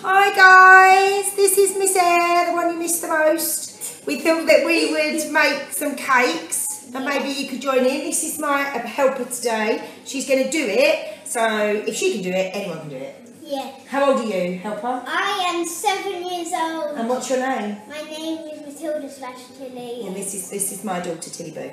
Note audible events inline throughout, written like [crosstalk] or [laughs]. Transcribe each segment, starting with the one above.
Hi guys, this is Miss Eyre, the one you missed the most. We thought that we would make some cakes and maybe you could join in. This is my helper today. She's going to do it, so if she can do it, anyone can do it. Yeah. How old are you, helper? I am seven years old. And what's your name? My name is Matilda slash Tilly. And this is this is my daughter Tilly Boo.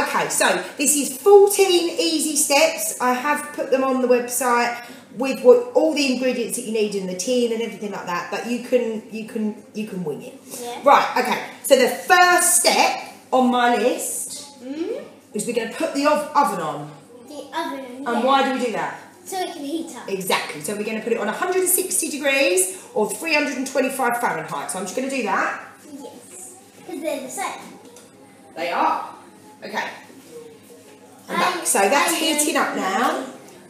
Okay, so this is 14 easy steps. I have put them on the website with what all the ingredients that you need in the tin and everything like that. But you can you can you can wing it. Yeah. Right. Okay. So the first step on my list Mm? is we're going to put the oven on. The oven. And yeah. why do we do that? So it can heat up. Exactly. So we're going to put it on 160 degrees or 325 Fahrenheit. So I'm just going to do that. Yes. Because they're the same. They are. Okay. And I- back. So that's heating up now.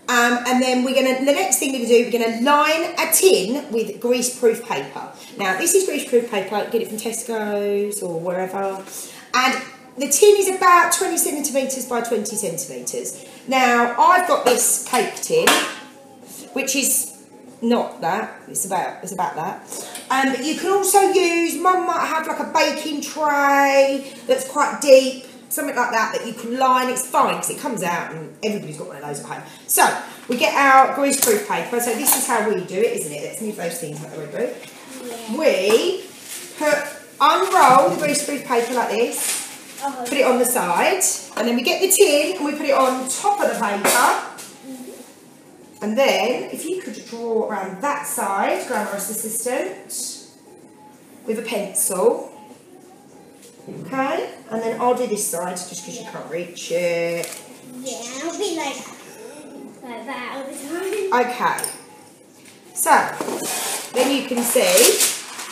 Um, and then we're gonna. The next thing we're gonna do, we're gonna line a tin with grease-proof paper. Now this is grease-proof paper. Get it from Tesco's or wherever. And the tin is about 20 centimeters by 20 centimeters. Now I've got this cake tin, which is not that. It's about it's about that. Um, but you can also use. Mum might have like a baking tray that's quite deep, something like that that you can line. It's fine because it comes out and everybody's got one of those at home. So we get our greaseproof paper. So this is how we do it, isn't it? Let's move those things out the way, boo. Yeah. We put unroll the greaseproof paper like this put it on the side, and then we get the tin and we put it on top of the paper. And then, if you could draw around that side, glamorous assistant, with a pencil. Okay, and then I'll do this side just because you can't reach it. yeah, I'll be like, like that all the time. Okay, so then you can see,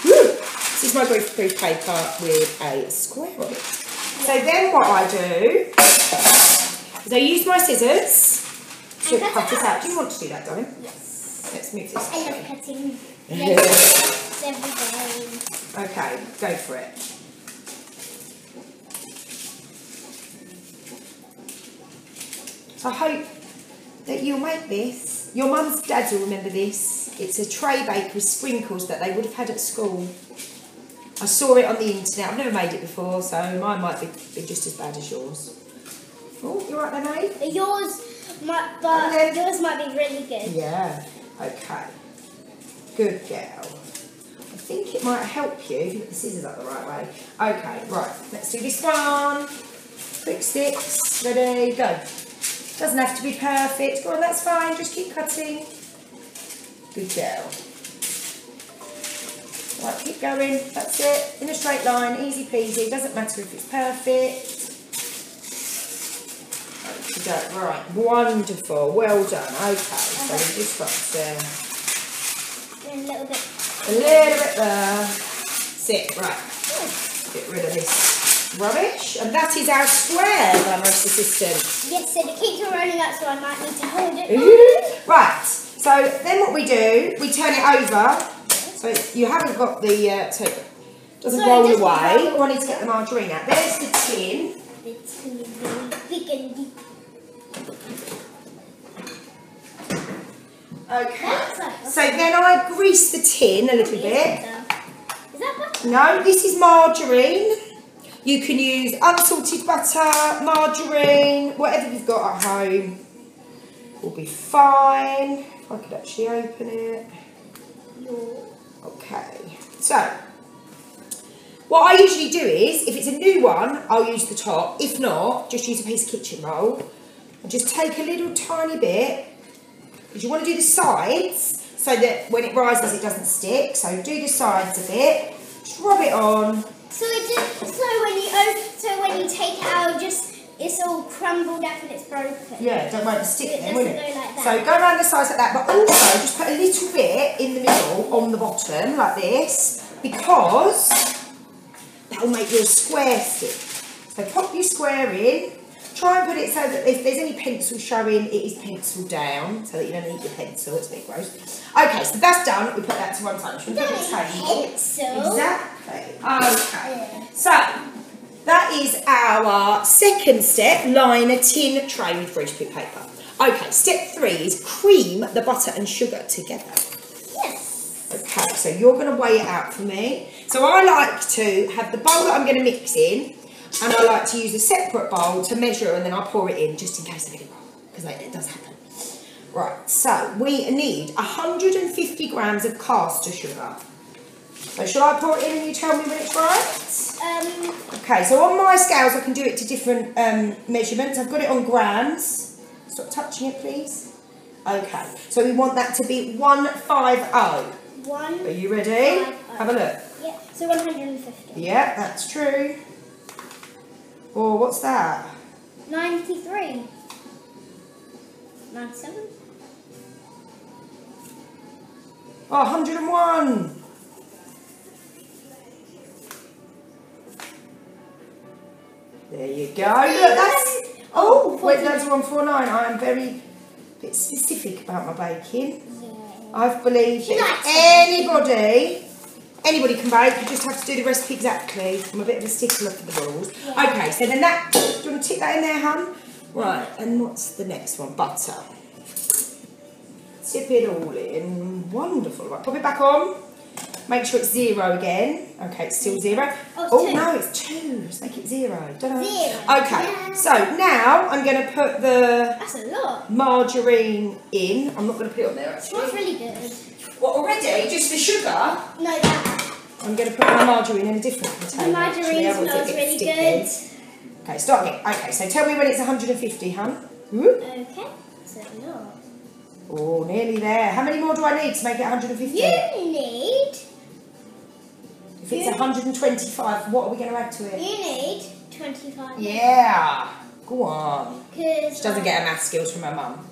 whew, this is my greaseproof paper with a square on it. So then what I do is I use my scissors to cut cut out. Do you want to do that, darling? Yes. Let's move this. I love cutting. [laughs] Every day. Okay, go for it. So I hope that you'll make this. Your mum's dads will remember this. It's a tray bake with sprinkles that they would have had at school. I saw it on the internet. I've never made it before, so mine might be, be just as bad as yours. Oh, you're right there, mate? But uh, Yours might, but Okay. yours might be really good. Yeah. Okay. Good girl. I think it might help you if you put the scissors up the right way. Okay, right. Let's do this one. Quick sticks. Ready, go. Doesn't have to be perfect. Go on, that's fine. Just keep cutting. Good girl. Right, keep going. That's it. In a straight line. Easy peasy. Doesn't matter if it's perfect. Right. Wonderful. Well done. Okay, so uh-huh. we just got to And a little bit. a little bit there. Sit, right. Get rid of this rubbish. And that is our square, glamorous assistant. Yes, and it keeps on rolling up, so I might need to hold it. right. So then what we do, we turn it over. So you haven't got the, uh, so it doesn't So it roll doesn't away. I need to get the margarine out. There's the tin. It's going to be big and deep. Okay. So then I grease the tin a little bit. Is that? No, this is margarine. You can use unsalted butter, margarine, whatever you've got at home will be fine. If I could actually open it. Okay, so what I usually do is, if it's a new one, I'll use the top. If not, just use a piece of kitchen roll. And just take a little tiny bit, because you want to do the sides so that when it rises it doesn't stick. So do the sides a bit, just rub it on. So it just so when you so when you take it out, just it's all crumbled up and it's broken. Yeah, don't want it to stick then, will it? go like. So go around the sides like that, but also just put a little bit in the middle on the bottom like this because that will make your square stick. So pop your square in. Try and put it so that if there's any pencil showing, it is penciled down so that you don't eat your pencil. It's a bit gross. Okay, so that's done. We put that to one side. Should we put the table? Pencil. Exactly. Okay. So that is our second step, line a tin tray with greaseproof paper. Okay, step three is cream the butter and sugar together. Yes. Okay, so you're going to weigh it out for me. So I like to have the bowl that I'm going to mix in, and I like to use a separate bowl to measure, and then I pour it in just in case I get it wrong, because it does happen. Right, so we need 150 grams of caster sugar. So shall I pour it in and you tell me when it's right? Okay, so on my scales I can do it to different um, measurements. I've got it on grams. Stop touching it, please. Okay, so we want that to be 150. one. Are you ready? Five, oh. Have a look. Yeah, so 150. Yeah, that's true. Oh, what's that? 93. 97. Oh, 101. There you go. Look, that's. Oh, wait, that's 149. I am very bit specific about my baking. Yeah. I've believed that anybody, anybody can bake. You just have to do the recipe exactly. I'm a bit of a stickler for the rules. Yeah. Okay, so then that. Do you want to tick that in there, hun? Right, and what's the next one? Butter. Dip it all in. Wonderful. Right, pop it back on. Make sure it's zero again. Okay, it's still zero. Oh, Oh, no, it's two. Let's make it zero. Zero. Okay, Yeah. so now I'm going to put the That's a lot. margarine in. I'm not going to put it on there actually. Smells really good. What already? Just the sugar? No, that. I'm going to put my margarine in a different container. The margarine actually, smells really sticky. good. Okay, start again. Okay, so tell me when it's 150, hun. Whoop. Okay, so a lot. Oh, nearly there. How many more do I need to make it 150? You need. If it's 125, what are we going to add to it? You need 25. Yeah. Go on. She doesn't get her math skills from her mum.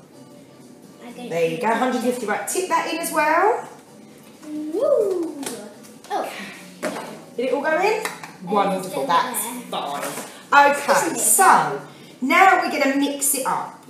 There you go, 150. Right, tip that in as well. Woo! Oh, Did it all go in? Wonderful, that's fine. Okay, so now we're going to mix it up.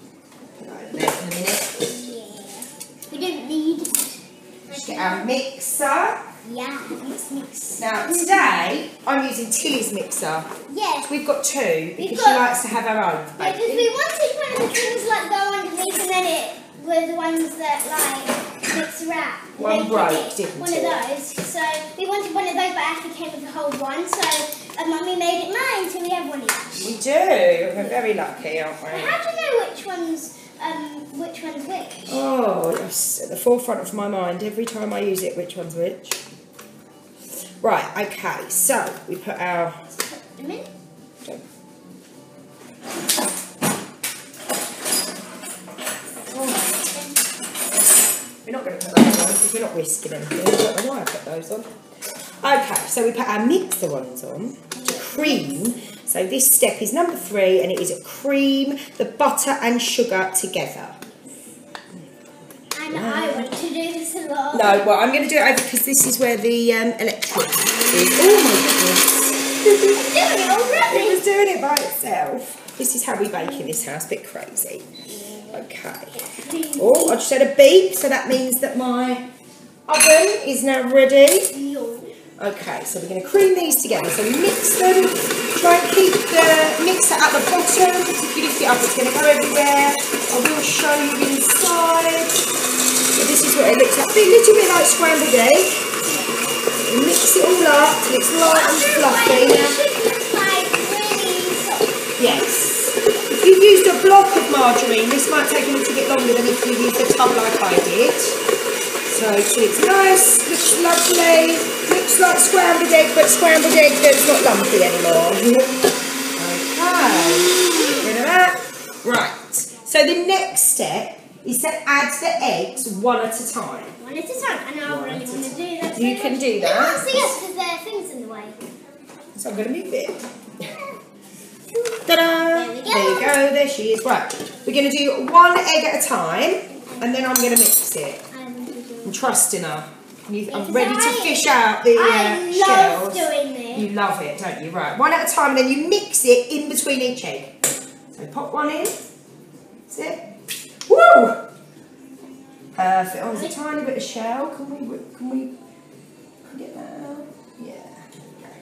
There for a minute. yeah. We don't need. it. Just get our mixer. Yeah, mix, mix. Now today I'm using Tilly's mixer. Yes. We've got two because We've she got- likes to have her own. Yeah, because we wanted one of the things like go underneath and then it were the ones that like mix wrap. One broke, didn't One it? of those. So we wanted one of those but actually came with a whole one. So uh, mummy made it mine so we have one each. We do. We're very lucky, aren't But we? how do you know which ones um which one's which? Oh, it's at the forefront of my mind every time I use it. Which one's which? Right. Okay. So we put our. We're not going to put those on because we're not risking anything. I don't know why I put those on. Okay, so we put our mixer ones on to cream. So this step is number three, and it is a cream the butter and sugar together. And I want No, well, I'm going to do it over because this is where the um, electric is. Oh my goodness! Doing [laughs] it It was doing it by itself. This is how we bake in this house. a Bit crazy. Okay. Oh, I just had a beep, so that means that my oven is now ready. Okay, so we're going to cream these together. So mix them, try and keep the mixer at the bottom because if you lift it up, it's going to go everywhere. I will show you inside. So this is what it looks like. A little bit like scrambled egg. Mix it all up till it's light and fluffy. Yes. If you've used a block of margarine, this might take a little bit longer than if you used a tub like I did. So it's nice, looks lovely, looks like scrambled egg, but scrambled egg that's not lumpy anymore. [laughs] Okay, rid of that. Right, so the next step is to add the eggs one at a time. One at a time. And I One really want to do that. You can much. do that. can't see us because there are things in the way. So I'm going to move it. Ta-da! There. There you go, there she is. Right, we're going to do one egg at a time, and then I'm going to mix it. I'm trusting her. You- I'm ready to fish out the uh, I love shells. doing this. You love it, don't you? Right, one at a time, and then you mix it in between each egg. So pop one in. That's it. Woo! Perfect. Oh, there's a tiny bit of shell. Can we? Can we? Get that out? Yeah.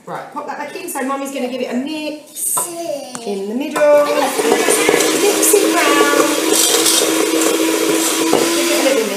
Right, pop that back in. So mommy's going to give it a mix in the middle. Mix it round. Give it a little